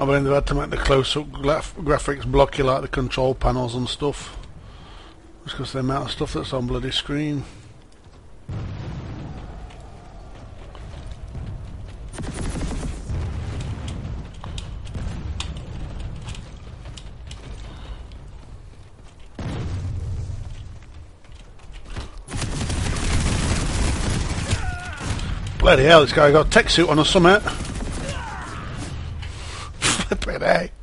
I mean, they've had to make the close-up graphics blocky like the control panels and stuff. Just because the amount of stuff that's on bloody screen. Bloody hell, this guy got a tech suit on or something. Flipping heck.